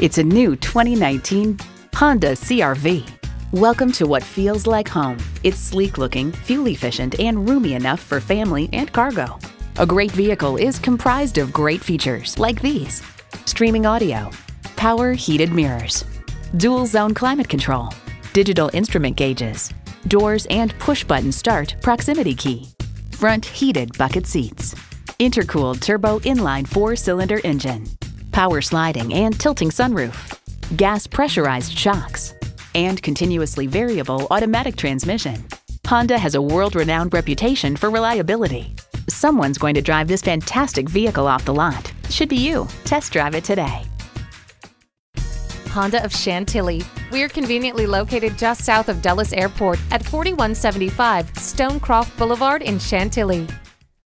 It's a new 2019 Honda CRV. Welcome to what feels like home. It's sleek looking, fuel efficient, and roomy enough for family and cargo. A great vehicle is comprised of great features like these streaming audio, power heated mirrors, dual zone climate control, digital instrument gauges, doors and push button start proximity key, front heated bucket seats, intercooled turbo inline four cylinder engine, power sliding and tilting sunroof, gas pressurized shocks, and continuously variable automatic transmission. Honda has a world renowned reputation for reliability. Someone's going to drive this fantastic vehicle off the lot. Should be you. Test drive it today. Honda of Chantilly. We are conveniently located just south of Dulles Airport at 4175 Stonecroft Boulevard in Chantilly.